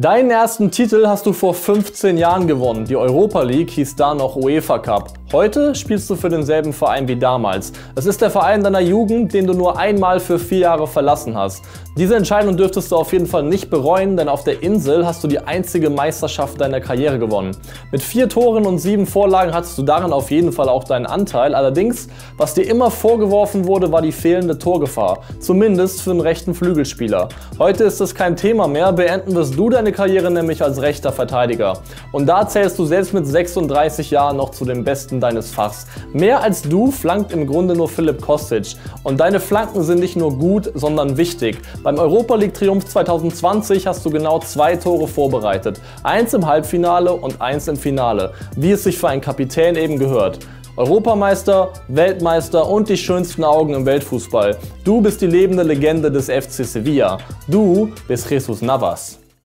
Deinen ersten Titel hast du vor 15 Jahren gewonnen. Die Europa League hieß da noch UEFA Cup. Heute spielst du für denselben Verein wie damals. Es ist der Verein deiner Jugend, den du nur einmal für vier Jahre verlassen hast. Diese Entscheidung dürftest du auf jeden Fall nicht bereuen, denn auf der Insel hast du die einzige Meisterschaft deiner Karriere gewonnen. Mit vier Toren und sieben Vorlagen hattest du darin auf jeden Fall auch deinen Anteil. Allerdings, was dir immer vorgeworfen wurde, war die fehlende Torgefahr. Zumindest für einen rechten Flügelspieler. Heute ist es kein Thema mehr, beenden wirst du dein deine Karriere nämlich als rechter Verteidiger. Und da zählst du selbst mit 36 Jahren noch zu den Besten deines Fachs. Mehr als du flankt im Grunde nur Philipp Kostic. Und deine Flanken sind nicht nur gut, sondern wichtig. Beim Europa League Triumph 2020 hast du genau zwei Tore vorbereitet. Eins im Halbfinale und eins im Finale. Wie es sich für einen Kapitän eben gehört. Europameister, Weltmeister und die schönsten Augen im Weltfußball. Du bist die lebende Legende des FC Sevilla. Du bist Jesus Navas.